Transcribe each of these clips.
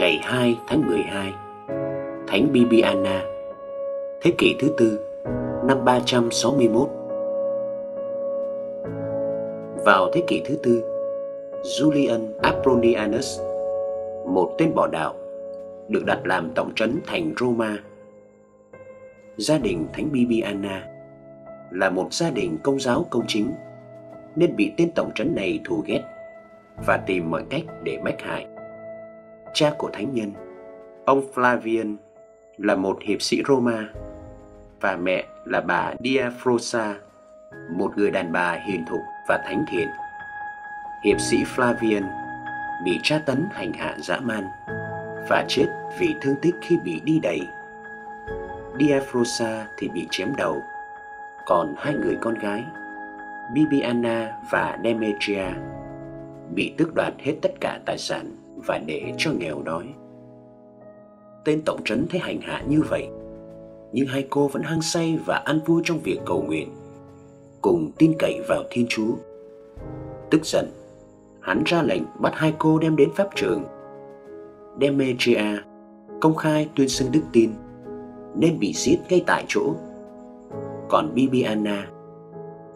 ngày 2 tháng 12 Thánh Bibiana, Thế kỷ thứ tư, năm 361 Vào thế kỷ thứ tư, Julian Apronianus, Một tên bỏ đạo, Được đặt làm tổng trấn thành Roma. Gia đình Thánh Bibiana Là một gia đình công giáo công chính, Nên bị tên tổng trấn này thù ghét Và tìm mọi cách để bách hại cha của thánh nhân. Ông Flavian là một hiệp sĩ Roma và mẹ là bà Diafrosa, một người đàn bà hiền thục và thánh thiện. Hiệp sĩ Flavian bị tra tấn hành hạ dã man và chết vì thương tích khi bị đi đẩy. Diafrosa thì bị chém đầu, còn hai người con gái, Bibiana và Demetria, bị tước đoạt hết tất cả tài sản và để cho nghèo đói. Tên tổng trấn thấy hành hạ như vậy, nhưng hai cô vẫn hăng say và ăn vui trong việc cầu nguyện, cùng tin cậy vào Thiên Chúa. Tức giận, hắn ra lệnh bắt hai cô đem đến pháp trường. Demetria công khai tuyên xưng đức tin nên bị giết ngay tại chỗ. Còn Bibiana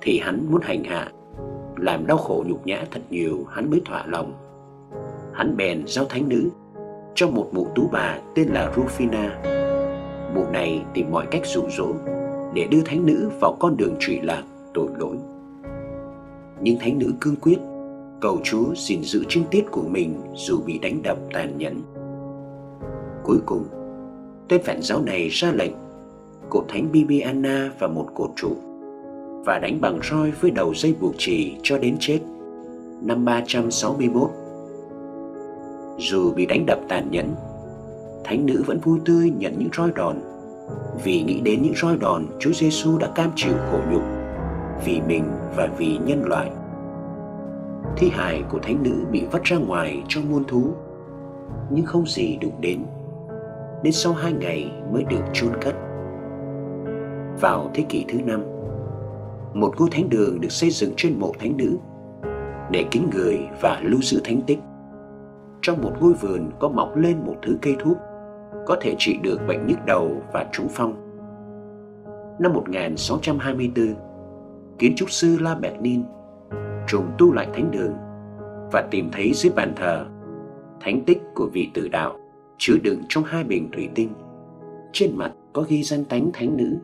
thì hắn muốn hành hạ, làm đau khổ nhục nhã thật nhiều hắn mới thỏa lòng hắn bèn giao thánh nữ cho một mụ tú bà tên là Rufina. Mụ này tìm mọi cách dụ dỗ để đưa thánh nữ vào con đường trụy lạc tội lỗi. Nhưng thánh nữ cương quyết cầu Chúa gìn giữ trinh tiết của mình dù bị đánh đập tàn nhẫn. Cuối cùng, tên phản giáo này ra lệnh cột thánh Bibiana vào một cột trụ và đánh bằng roi với đầu dây buộc chỉ cho đến chết. Năm 361 dù bị đánh đập tàn nhẫn, Thánh nữ vẫn vui tươi nhận những roi đòn. Vì nghĩ đến những roi đòn Chúa Giêsu đã cam chịu khổ nhục, Vì mình và vì nhân loại. Thi hài của thánh nữ bị vắt ra ngoài cho muôn thú, Nhưng không gì đụng đến. Nên sau hai ngày mới được chôn cất. Vào thế kỷ thứ năm, Một ngôi thánh đường được xây dựng trên mộ thánh nữ Để kính người và lưu giữ thánh tích trong một ngôi vườn có mọc lên một thứ cây thuốc có thể trị được bệnh nhức đầu và trúng phong. Năm 1624, kiến trúc sư La Bernin trùng tu lại thánh đường và tìm thấy dưới bàn thờ thánh tích của vị tử đạo chứa đựng trong hai bình thủy tinh. Trên mặt có ghi danh tánh thánh nữ